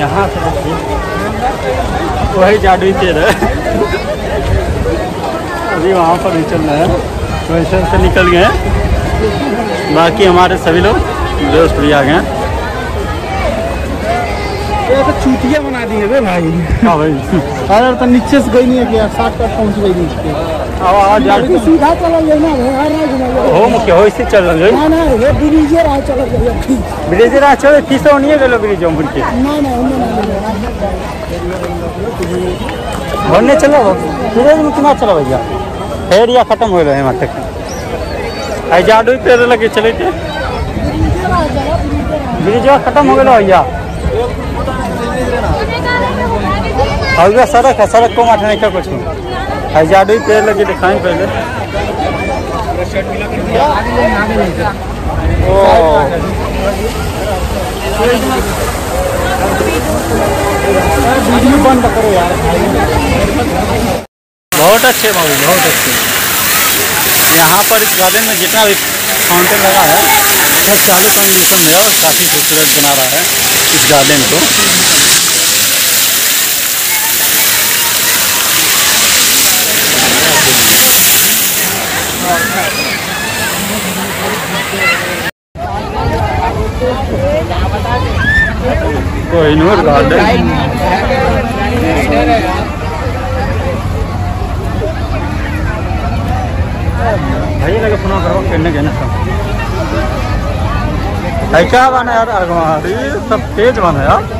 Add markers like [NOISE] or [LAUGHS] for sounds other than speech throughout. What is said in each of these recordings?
यहाँ से देखिए वही जादुई पेड़ है। अभी वहाँ पर भी चल रहे हैं। वैसे से निकल गए बाकी हमारे सभी लोग दोस्त भी आ गए तो चूतिया बना दी है भाई। हाँ भाई। अरे तो नीचे से गई नहीं है कि साठ तक पहुँच गई नीचे। अब आज सीधा चलल जाए ना घर ना हो मुख्य हो इसे चल रहे ना ना ये ब्रिजे रहा चलल जाए ब्रिज राह चलो तीसरा नहीं गलो ब्रिज हम के। ना ना हमने ना भरने चलो। ब्रिज में कितना चलो भैया? फेरिया खत्म हो रहे हैं तक। आई जादू पेड़ लगे चले थे ब्रिज खत्म हो गया भैया। अगला सड़क है सड़क को माठने का कुछ आई जादू पेड़ लगे दिखाएँ पहले। ओ। वीडियो बंद करो यार बहुत अच्छे बाबू बहुत अच्छे। यहाँ पर इस गार्डन में जितना भी फाउंटेन लगा है सब चालू कंडीशन में है और काफ़ी खूबसूरत बना रहा है इस गार्डन को। कोहिनूर गार्डन भैया लगे फ़ोन करो, खेलने गए ना सब। है क्या बना यार अरे सब तेज बना यार।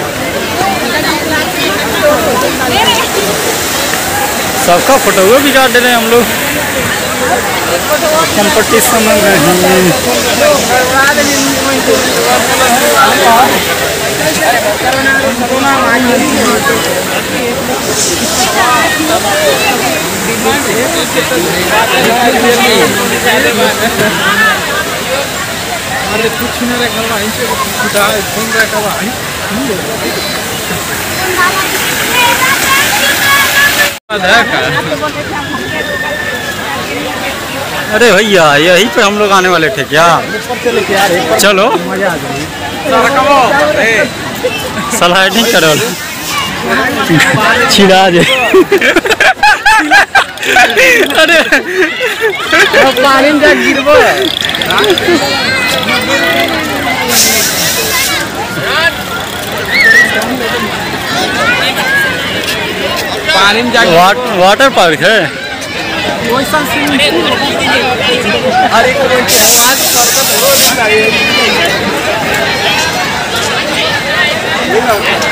सबका फ़ोटो भी दे रहे हम लोग। कंपटीशन में अरे कुछ नहीं रखा फ़ोन रखा अरे भैया यही पे हम लोग आने वाले थे क्या? चलो। स्लाइडिंग करो। छिड़ा जे अरे। पानी में गिरबो [LAUGHS] पानी में जा वाट, वाटर पार्क है है हाँ हाँ।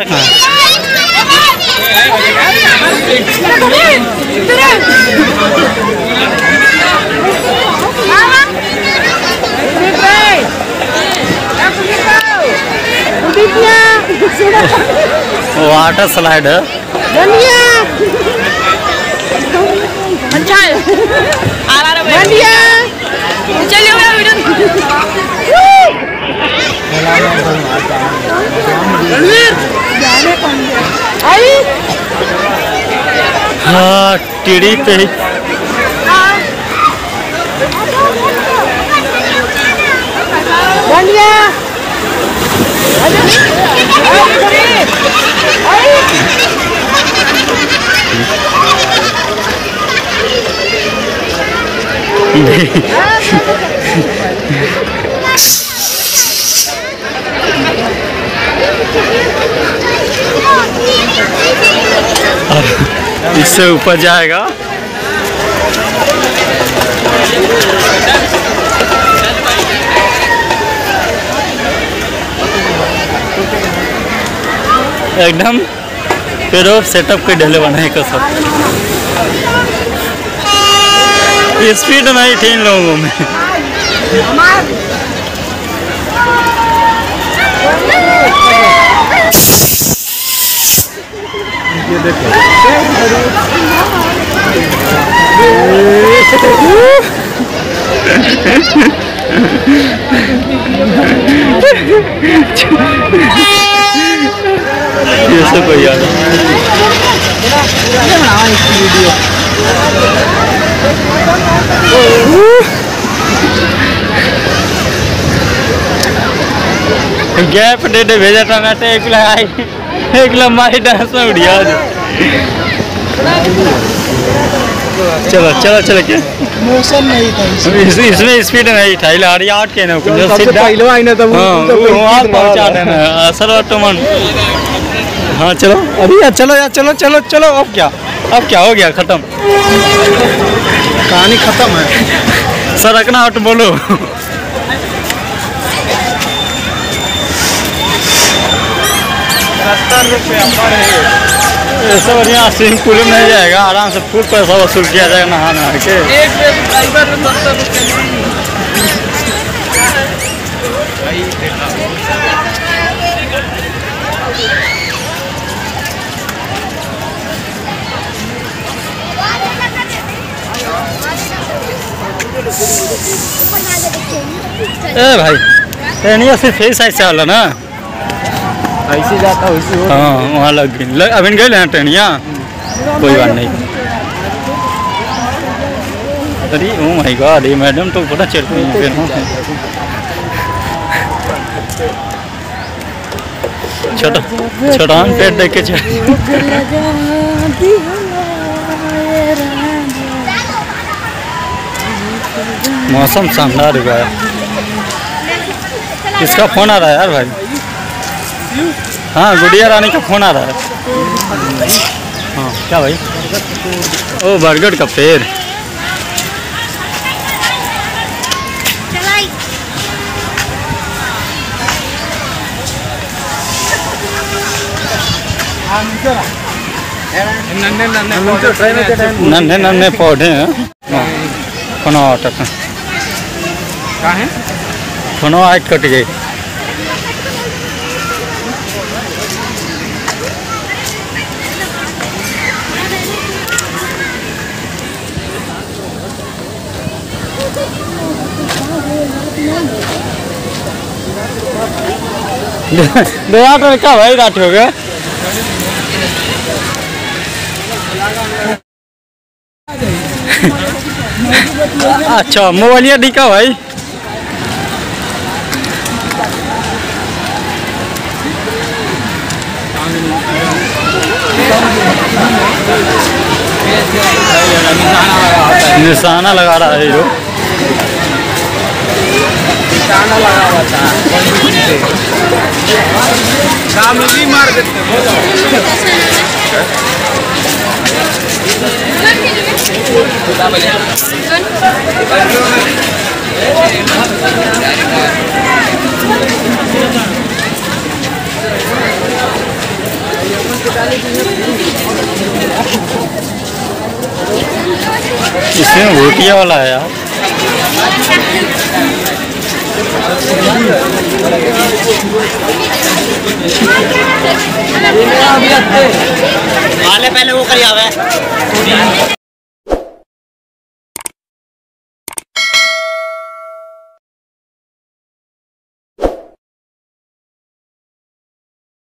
कहाँ वाटर स्लाइड है हाँ टीढ़ी पे ही। [LAUGHS] इससे ऊपर जाएगा। एकदम फिर सेटअप के ढले बनाए का सब स्पीड नहीं थी इन लोगों में। ये देखो ये सब कोई याद गैप दे दे भेजा टमाटर एक लगाई एक लंबाई डांस में उड़िया आज चलो चलो चलो क्या? मौसम नहीं था इस, इसमें स्पीड नहीं था इला आड़ी आठ के ना कुछ सीधा पहले आई ना तब हाँ वो वहाँ पहुँचा देना असल ऑटोमन हाँ चलो अभी यार चलो यार चलो चलो चलो अब क्या? अब क्या हो गया? खत्म। कहानी खत्म है। सर रखना हट बोलो। सत्तर रुपये पर ऐसा बढ़िया स्विमिंग पूल में जाएगा आराम से फूल पैसा वसूल किया जाएगा नहा नहा के। रुपये ए भाई ट्रेनिया सिर्फ़ यही साइड से वाला ना। ऐसे जाता वैसे हाँ वहाँ लग गई। अभी गए हैं ट्रेनिया कोई बात नहीं। अरे ओ माय गॉड ये मैडम तो बड़ा चढ़ती है फिर छोटा छोटा पेट देख के मौसम शानदार हुआ है। किसका फ़ोन आ रहा है यार भाई? हाँ गुड़िया रानी का फ़ोन आ रहा है। हाँ क्या भाई? ओ बरगद का पेड़। नन्हे नन्हे पौधे हैं। फोनो है? आज कट गई। दया तो क्या भाई गया। अच्छा मोबाइलिया दिखा भाई। निशाना लगा रहा है हीरो लगा हुआ था। कामली मार देते इसमें भूतिया वाला है यार। पहले वो करी आवे